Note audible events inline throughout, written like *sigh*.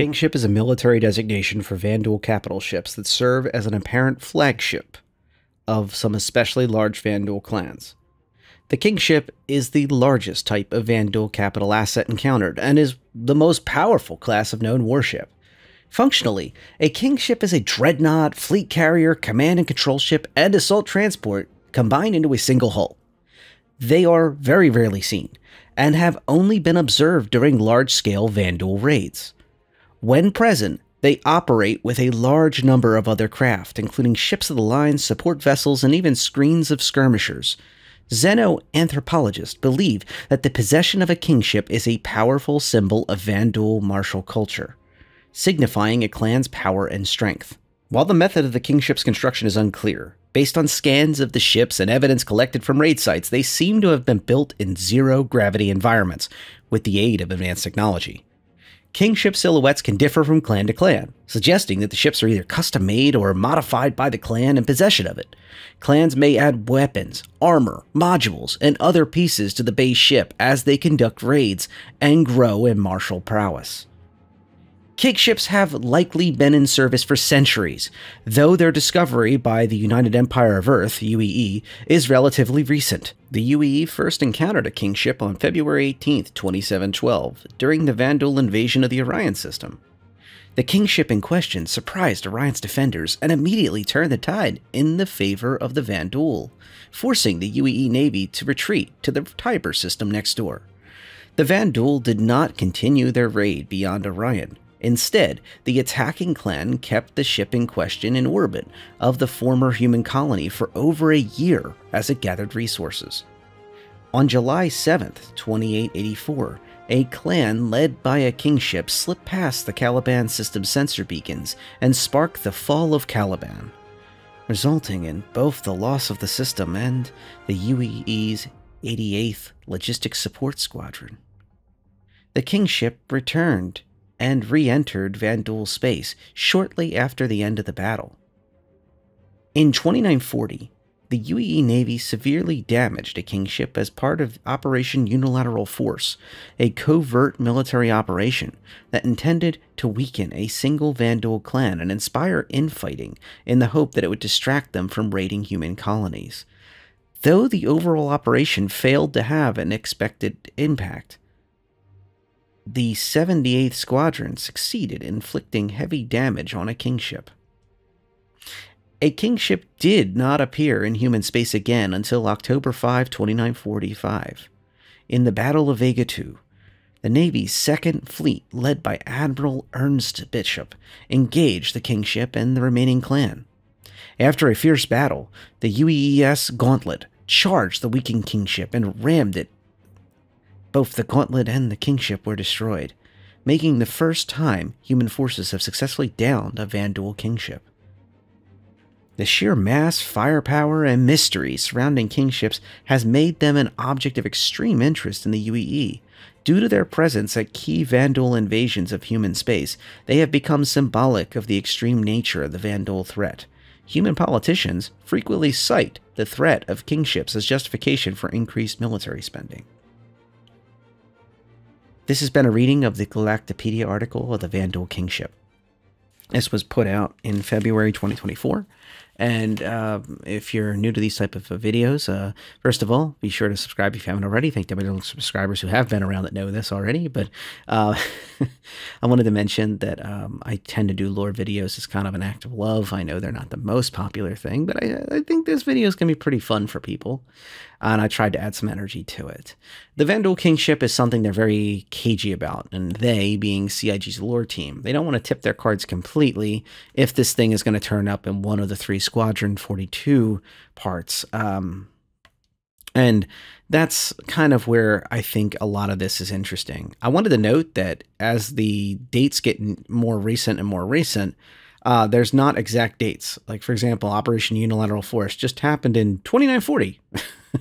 Kingship is a military designation for Vanduul capital ships that serve as an apparent flagship of some especially large Vanduul clans. The Kingship is the largest type of Vanduul capital asset encountered and is the most powerful class of known warship. Functionally, a Kingship is a dreadnought, fleet carrier, command and control ship, and assault transport combined into a single hull. They are very rarely seen and have only been observed during large scale Vanduul raids. When present, they operate with a large number of other craft, including ships of the line, support vessels, and even screens of skirmishers. Xeno anthropologists believe that the possession of a kingship is a powerful symbol of Vanduul martial culture signifying a clan's power and strength. While the method of the kingship's construction is unclear, based on scans of the ships and evidence collected from raid sites, they seem to have been built in zero gravity environments with the aid of advanced technology. Kingship silhouettes can differ from clan to clan, suggesting that the ships are either custom made or modified by the clan in possession of it. Clans may add weapons, armor, modules, and other pieces to the base ship as they conduct raids and grow in martial prowess. Kingships have likely been in service for centuries, though their discovery by the United Empire of Earth, UEE, is relatively recent. The UEE first encountered a kingship on February 18, 2712, during the Vanduul invasion of the Orion system. The kingship in question surprised Orion's defenders and immediately turned the tide in the favor of the Vanduul, forcing the UEE Navy to retreat to the Tiber system next door. The Vanduul did not continue their raid beyond Orion, Instead, the attacking clan kept the ship in question in orbit of the former human colony for over a year as it gathered resources. On July 7, 2884, a clan led by a kingship slipped past the Caliban system sensor beacons and sparked the fall of Caliban, resulting in both the loss of the system and the UEE's 88th Logistics Support Squadron. The kingship returned and re entered Vanduul space shortly after the end of the battle. In 2940, the UEE Navy severely damaged a kingship as part of Operation Unilateral Force, a covert military operation that intended to weaken a single Vanduul clan and inspire infighting in the hope that it would distract them from raiding human colonies. Though the overall operation failed to have an expected impact, the 78th Squadron succeeded in inflicting heavy damage on a kingship. A kingship did not appear in human space again until October 5, 2945. In the Battle of Vega II, the Navy's Second Fleet, led by Admiral Ernst Bishop, engaged the kingship and the remaining clan. After a fierce battle, the UEES Gauntlet charged the weakened kingship and rammed it both the Gauntlet and the Kingship were destroyed, making the first time human forces have successfully downed a Vanduul Kingship. The sheer mass, firepower, and mystery surrounding kingships has made them an object of extreme interest in the UEE. Due to their presence at key Vanduul invasions of human space, they have become symbolic of the extreme nature of the Vanduul threat. Human politicians frequently cite the threat of kingships as justification for increased military spending. This has been a reading of the Galactapedia article of the Vanduul Kingship. This was put out in February 2024. And uh, if you're new to these type of videos, uh, first of all, be sure to subscribe if you haven't already. Thank the subscribers who have been around that know this already. But uh, *laughs* I wanted to mention that um, I tend to do lore videos as kind of an act of love. I know they're not the most popular thing, but I, I think this video is going to be pretty fun for people. And I tried to add some energy to it. The Vanduul Kingship is something they're very cagey about, and they, being CIG's lore team, they don't want to tip their cards completely if this thing is going to turn up in one of the three Squadron 42 parts. Um, and that's kind of where I think a lot of this is interesting. I wanted to note that as the dates get more recent and more recent, uh, there's not exact dates. Like, for example, Operation Unilateral Force just happened in 2940. *laughs*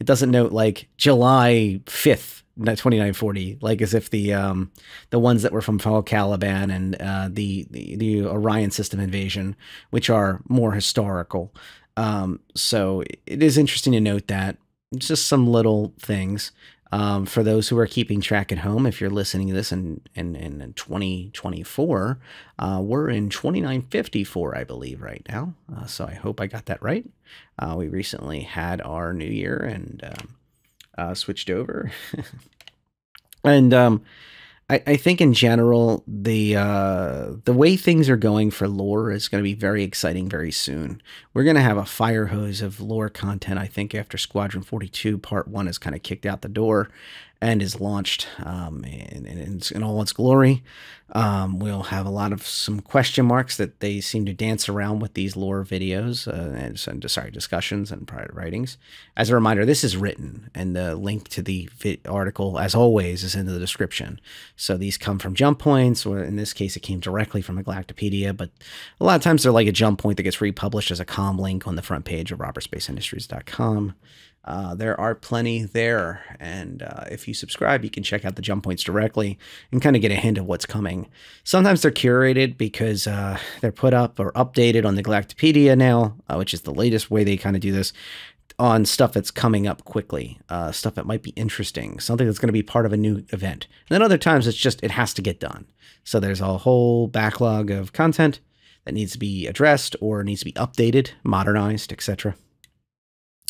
it doesn't note like July 5th 2940 like as if the um the ones that were from Fall Caliban and uh the, the the Orion system invasion which are more historical um so it is interesting to note that it's just some little things Um, for those who are keeping track at home, if you're listening to this in, in, in 2024, uh, we're in 2954, I believe, right now. Uh, so I hope I got that right. Uh, we recently had our new year and um, uh, switched over. *laughs* and um, I, I think in general the uh, the way things are going for lore is going to be very exciting very soon. We're going to have a fire hose of lore content. I think after Squadron 42 Part One is kind of kicked out the door, and is launched um, in, in, in, all its glory. Um, we'll have a lot of some question marks that they seem to dance around with these lore videos uh, and, and, sorry discussions and private writings. As a reminder, this is written, and the link to the article, as always, is in the description. So these come from jump points, or in this case, it came directly from a Galactapedia. But a lot of times they're like a jump point that gets republished as a com link on the front page of RobertsSpaceIndustries.com. Uh, there are plenty there. And uh, if you subscribe, you can check out the jump points directly and kind of get a hint of what's coming. Sometimes they're curated because uh, they're put up or updated on the Galactapedia now, uh, which is the latest way they kind of do this on stuff that's coming up quickly, uh, stuff that might be interesting, something that's going to be part of a new event. And then other times it's just, it has to get done. So there's a whole backlog of content that needs to be addressed or needs to be updated, modernized, etc.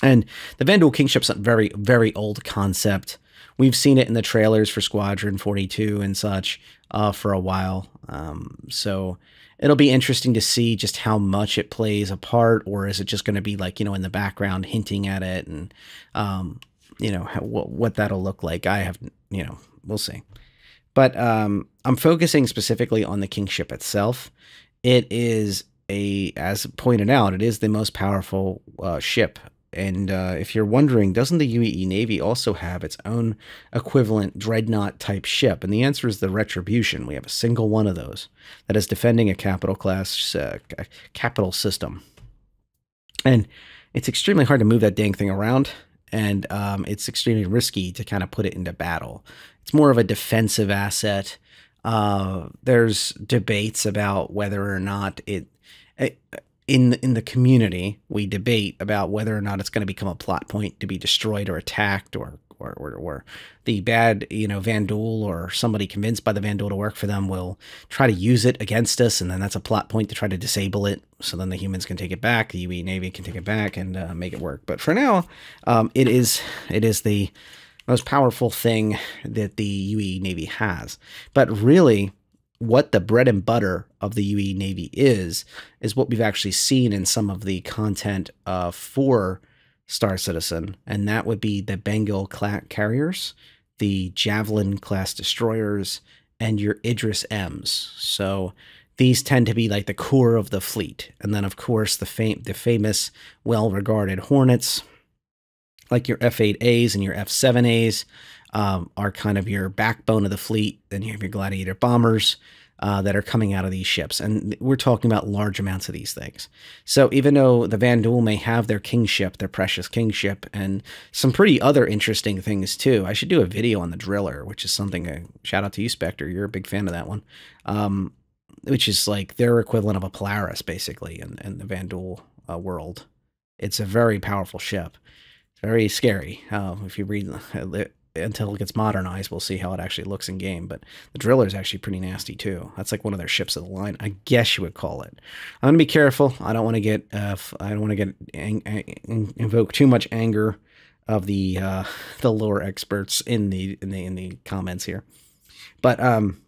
And the Vanduul Kingship's a very, very old concept. We've seen it in the trailers for Squadron 42 and such uh, for a while. Um, so it'll be interesting to see just how much it plays a part, or is it just going to be like, you know, in the background hinting at it and, um, you know, how, what, what that'll look like. I have, you know, we'll see. But um, I'm focusing specifically on the Kingship itself. It is a, as pointed out, it is the most powerful uh, ship and uh, if you're wondering, doesn't the UEE Navy also have its own equivalent dreadnought type ship? And the answer is the Retribution. We have a single one of those that is defending a capital class uh, capital system. And it's extremely hard to move that dang thing around, and um, it's extremely risky to kind of put it into battle. It's more of a defensive asset. Uh, there's debates about whether or not it, it in in the community, we debate about whether or not it's going to become a plot point to be destroyed or attacked, or or, or, or the bad, you know, Vanduul or somebody convinced by the Vanduul to work for them will try to use it against us, and then that's a plot point to try to disable it, so then the humans can take it back, the UE Navy can take it back and uh, make it work. But for now, um, it is it is the most powerful thing that the UE Navy has. But really, what the bread and butter of the UE Navy is, is what we've actually seen in some of the content uh, for Star Citizen, and that would be the Bengal carriers, the Javelin class destroyers, and your Idris M's. So these tend to be like the core of the fleet, and then of course the fam the famous, well-regarded Hornets, like your F8As and your F7As, um, are kind of your backbone of the fleet. Then you have your Gladiator bombers uh, that are coming out of these ships. And we're talking about large amounts of these things. So even though the Vanduul may have their kingship, their precious kingship, and some pretty other interesting things too. I should do a video on the Driller, which is something, uh, shout out to you, Spectre. You're a big fan of that one. Um, which is like their equivalent of a Polaris, basically, in, in the Vanduul uh, world. It's a very powerful ship. It's very scary. Uh, if you read *laughs* until it gets modernized, we'll see how it actually looks in game. But the driller is actually pretty nasty too. That's like one of their ships of the line, I guess you would call it. I'm gonna be careful. I don't want to get uh, I don't want to get invoke too much anger of the uh, *laughs* the lore experts in the in the in the comments here. But um,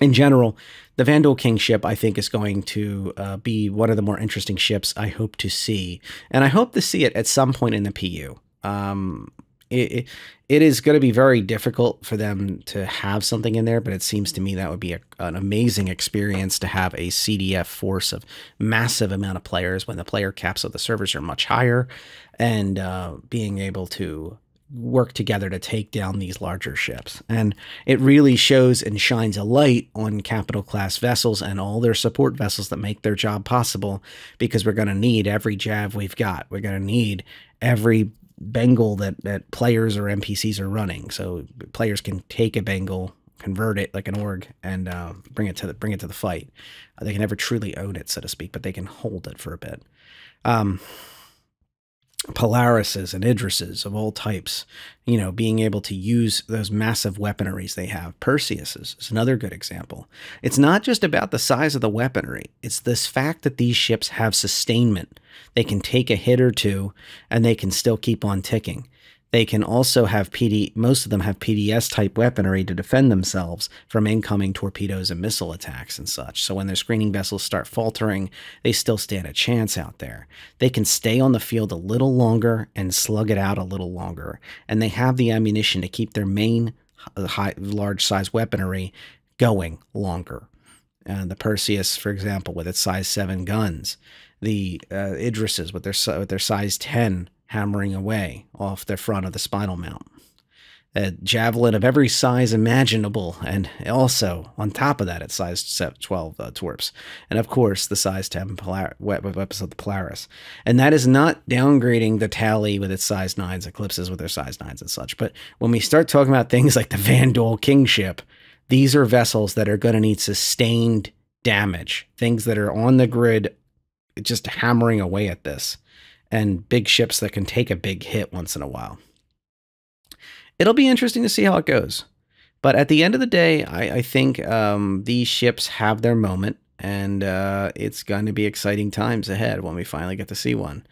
in general, the Vanduul King ship, I think, is going to uh, be one of the more interesting ships I hope to see. And I hope to see it at some point in the PU. Um, it, it is going to be very difficult for them to have something in there, but it seems to me that would be a, an amazing experience to have a CDF force of massive amount of players when the player caps of the servers are much higher, and uh, being able to work together to take down these larger ships. And it really shows and shines a light on capital class vessels and all their support vessels that make their job possible because we're going to need every jav we've got. We're going to need every Bengal that that players or NPCs are running. So players can take a Bengal, convert it like an org, and uh, bring it to the bring it to the fight. Uh, they can never truly own it, so to speak, but they can hold it for a bit. Um, Polarises and Idrises of all types, you know, being able to use those massive weaponries they have. Perseus is another good example. It's not just about the size of the weaponry, it's this fact that these ships have sustainment. They can take a hit or two and they can still keep on ticking. They can also have PD, most of them have PDS type weaponry to defend themselves from incoming torpedoes and missile attacks and such. So when their screening vessels start faltering, they still stand a chance out there. They can stay on the field a little longer and slug it out a little longer. And they have the ammunition to keep their main uh, high, large size weaponry going longer. Uh, the Perseus, for example, with its size 7 guns, the uh, Idrises with their, with their size 10 hammering away off the front of the spinal mount. A javelin of every size imaginable, and also on top of that, it's size 12 uh, twerps, and of course the size 10 Polar- weapons of the Polaris. And that is not downgrading the tally with its size 9s, eclipses with their size 9s and such. But when we start talking about things like the Vanduul Kingship, these are vessels that are going to need sustained damage, things that are on the grid just hammering away at this and big ships that can take a big hit once in a while. It'll be interesting to see how it goes. But at the end of the day, I, I think um, these ships have their moment, and uh, it's going to be exciting times ahead when we finally get to see one.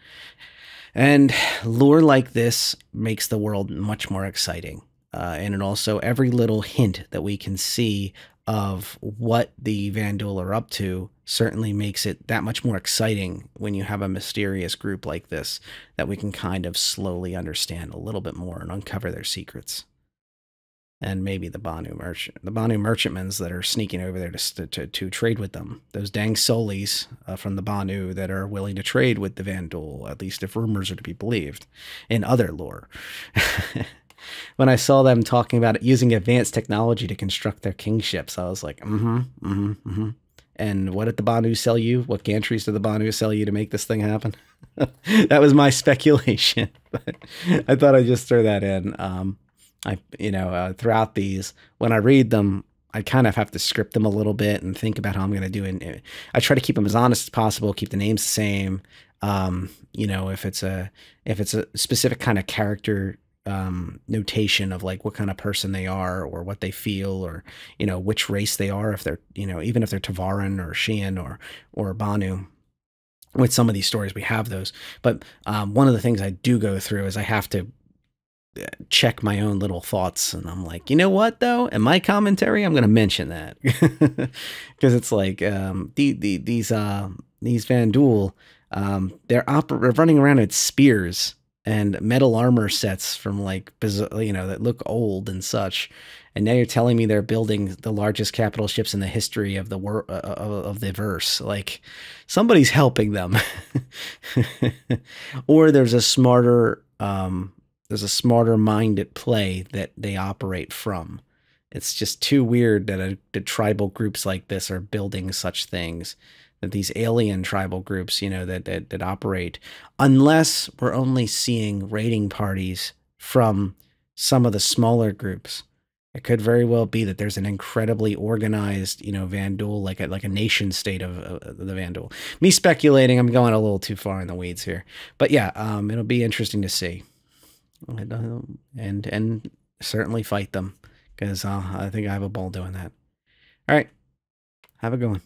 And lore like this makes the world much more exciting. Uh, and it also, every little hint that we can see of what the Vanduul are up to certainly makes it that much more exciting when you have a mysterious group like this that we can kind of slowly understand a little bit more and uncover their secrets. And maybe the Banu merchant, the Banu merchantmen that are sneaking over there to, to, to trade with them. Those dang solis uh, from the Banu that are willing to trade with the Vanduul, at least if rumors are to be believed, in other lore. *laughs* when I saw them talking about it, using advanced technology to construct their kingships, I was like, mm-hmm, mm-hmm, mm-hmm. And what did the Banu sell you? What gantries did the Banu sell you to make this thing happen? *laughs* that was my *laughs* speculation. *laughs* I thought I'd just throw that in. Um, I, you know, uh, throughout these, when I read them, I kind of have to script them a little bit and think about how I'm going to do it. Uh, I try to keep them as honest as possible, keep the names the same. Um, you know, if it's a if it's a specific kind of character um, notation of like what kind of person they are or what they feel or you know which race they are if they're you know even if they're Tevarin or Xi'an or or Banu. With some of these stories, we have those. But um, one of the things I do go through is I have to uh, check my own little thoughts and I'm like, you know what though? In my commentary, I'm going to mention that *laughs* because it's like um, the, the, these uh, these Vanduul, um, they're, they're running around with spears and metal armor sets from like you know that look old and such. And now you're telling me they're building the largest capital ships in the history of the wor- uh, uh of the verse. Like somebody's helping them. *laughs* Or there's a smarter um, there's a smarter mind at play that they operate from. It's just too weird that, a, that tribal groups like this are building such things that these alien tribal groups, you know, that, that, that operate, unless we're only seeing raiding parties from some of the smaller groups. It could very well be that there's an incredibly organized, you know, Vanduul, like a like a nation state of, of the Vanduul. Me speculating, I'm going a little too far in the weeds here, but yeah, um, it'll be interesting to see, and uh, and, and certainly fight them because uh, I think I have a ball doing that. All right, have a good one.